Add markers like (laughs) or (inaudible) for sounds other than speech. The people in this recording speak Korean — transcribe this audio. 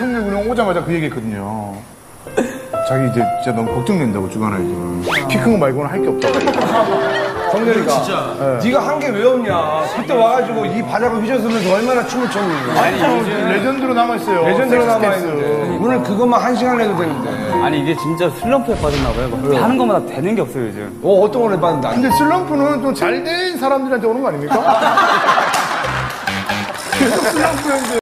성렬 그냥 오자마자 그 얘기했거든요. 자기 이제 진짜 너무 걱정된다고 주간아 이제 키큰거 말고는 할 게 없다고. 성렬이가 네. 네가 한 게 왜 없냐 그때 와가지고 이 바닥을 휘저으면서 얼마나 춤을 췄니 레전드로 남아있어요. 레전드로 남아있는데 오늘 그것만 한 시간 해도 되는데 아니 이게 진짜 슬럼프에 빠졌나 봐요. 막 하는 것마다 되는 게 없어요 요즘. 어 어떤 걸 해봤는데 근데 슬럼프는 좀 잘 된 사람들한테 오는 거 아닙니까? (laughs) 계속 슬럼프였는데.